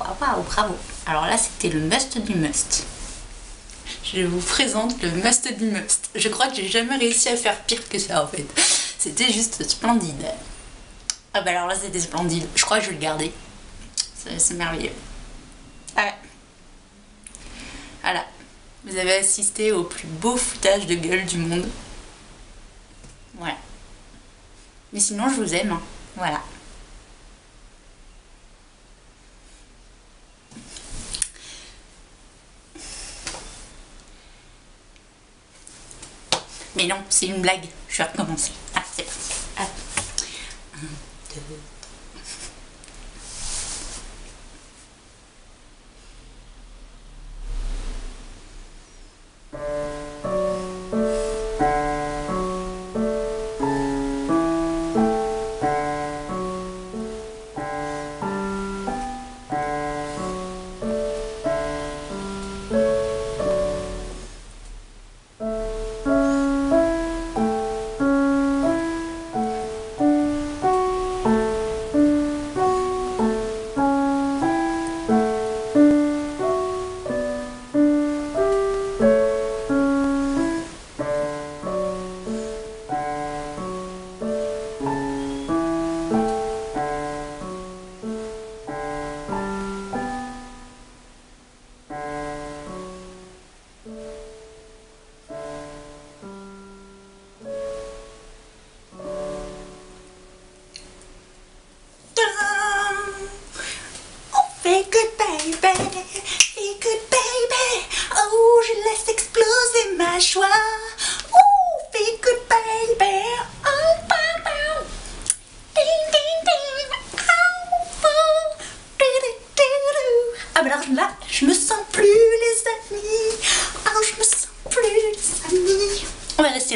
waouh, bravo. Alors là, c'était le must du must. Je vous présente le must du must. Je crois que j'ai jamais réussi à faire pire que ça en fait. C'était juste splendide. Ah bah alors là, c'était splendide. Je crois que je vais le garder. C'est merveilleux. Ah. Voilà. Vous avez assisté au plus beau foutage de gueule du monde. Voilà. Mais sinon, je vous aime. Hein. Voilà. Mais non, c'est une blague. Je vais recommencer. Ah, c'est parti. 1, 2, 3.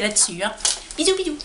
Là-dessus. Hein. Bisous, bisous.